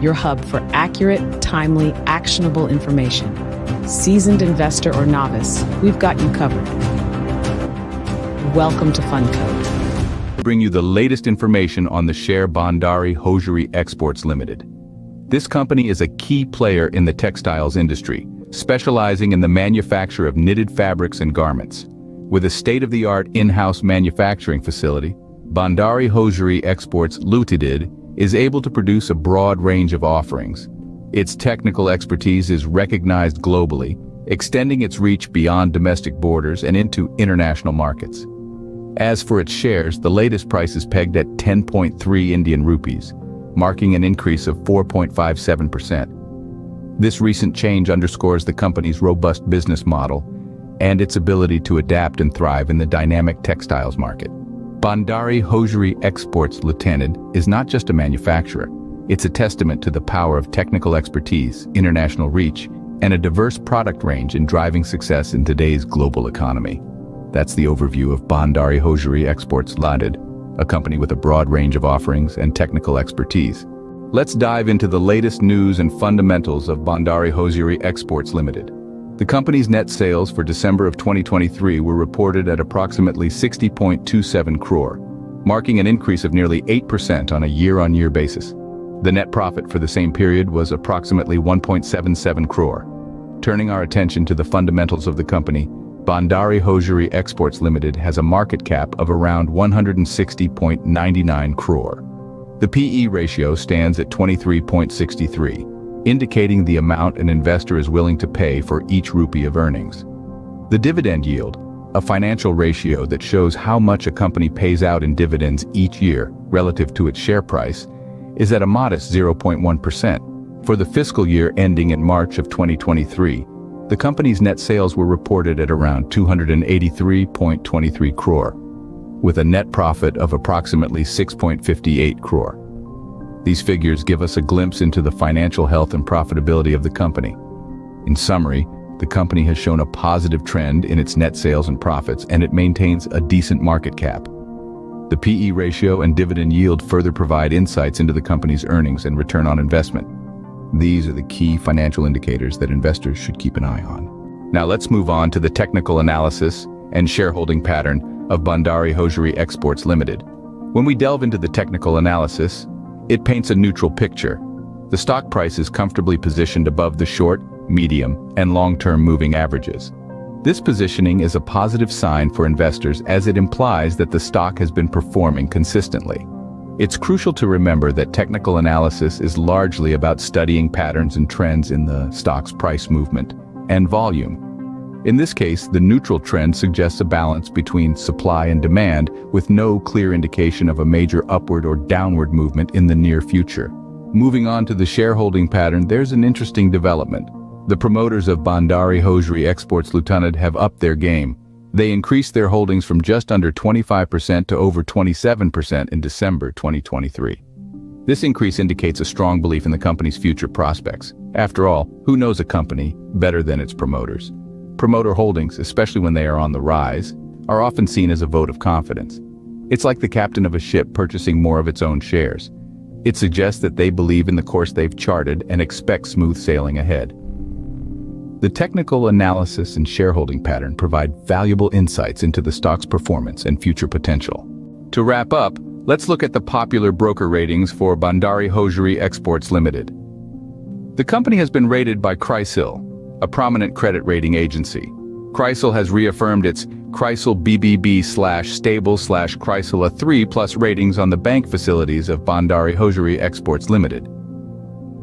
your hub for accurate, timely, actionable information. Seasoned investor or novice, we've got you covered. Welcome to FundCode. We bring you the latest information on the share Bhandari Hosiery Exports Limited. This company is a key player in the textiles industry, specializing in the manufacture of knitted fabrics and garments. With a state-of-the-art in-house manufacturing facility, Bhandari Hosiery Exports Limited is able to produce a broad range of offerings. Its technical expertise is recognized globally, extending its reach beyond domestic borders and into international markets. As for its shares, the latest price is pegged at 10.3 Indian rupees, marking an increase of 4.57%. This recent change underscores the company's robust business model and its ability to adapt and thrive in the dynamic textiles market. Bhandari Hosiery Exports Limited is not just a manufacturer, it's a testament to the power of technical expertise, international reach, and a diverse product range in driving success in today's global economy. That's the overview of Bhandari Hosiery Exports Limited, a company with a broad range of offerings and technical expertise. Let's dive into the latest news and fundamentals of Bhandari Hosiery Exports Limited. The company's net sales for December of 2023 were reported at approximately 60.27 crore, marking an increase of nearly 8% on a year-on-year basis. The net profit for the same period was approximately 1.77 crore. Turning our attention to the fundamentals of the company, Bhandari Hosiery Exports Limited has a market cap of around 160.99 crore. The PE ratio stands at 23.63, indicating the amount an investor is willing to pay for each rupee of earnings. The dividend yield, a financial ratio that shows how much a company pays out in dividends each year relative to its share price, is at a modest 0.1%. For the fiscal year ending in March of 2023, the company's net sales were reported at around 283.23 crore, with a net profit of approximately 6.58 crore. These figures give us a glimpse into the financial health and profitability of the company. In summary, the company has shown a positive trend in its net sales and profits and it maintains a decent market cap. The PE ratio and dividend yield further provide insights into the company's earnings and return on investment. These are the key financial indicators that investors should keep an eye on. Now let's move on to the technical analysis and shareholding pattern of Bhandari Hosiery Exports Limited. When we delve into the technical analysis, it paints a neutral picture. The stock price is comfortably positioned above the short, medium, and long-term moving averages. This positioning is a positive sign for investors as it implies that the stock has been performing consistently. It's crucial to remember that technical analysis is largely about studying patterns and trends in the stock's price movement and volume, in this case, the neutral trend suggests a balance between supply and demand with no clear indication of a major upward or downward movement in the near future. Moving on to the shareholding pattern, there's an interesting development. The promoters of Bhandari Hosiery Exports Limited have upped their game. They increased their holdings from just under 25% to over 27% in December 2023. This increase indicates a strong belief in the company's future prospects. After all, who knows a company better than its promoters? Promoter holdings, especially when they are on the rise, are often seen as a vote of confidence. It's like the captain of a ship purchasing more of its own shares. It suggests that they believe in the course they've charted and expect smooth sailing ahead. The technical analysis and shareholding pattern provide valuable insights into the stock's performance and future potential. To wrap up, let's look at the popular broker ratings for Bhandari Hosiery Exports Limited. The company has been rated by CRISIL, a prominent credit rating agency. CRISIL has reaffirmed its CRISIL BBB slash stable slash CRISIL A 3 plus ratings on the bank facilities of Bhandari Hosiery Exports Limited.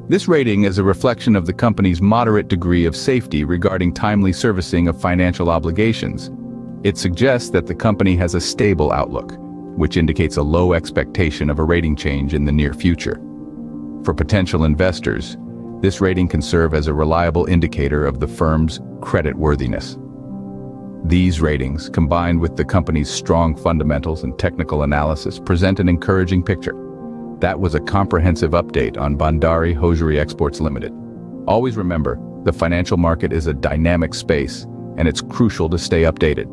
This rating is a reflection of the company's moderate degree of safety regarding timely servicing of financial obligations. It suggests that the company has a stable outlook, which indicates a low expectation of a rating change in the near future. For potential investors, this rating can serve as a reliable indicator of the firm's creditworthiness. These ratings, combined with the company's strong fundamentals and technical analysis, present an encouraging picture. That was a comprehensive update on Bhandari Hosiery Exports Limited. Always remember, the financial market is a dynamic space, and it's crucial to stay updated.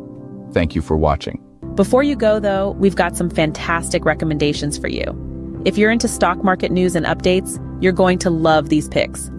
Thank you for watching. Before you go, though, we've got some fantastic recommendations for you. If you're into stock market news and updates, You're going to love these picks.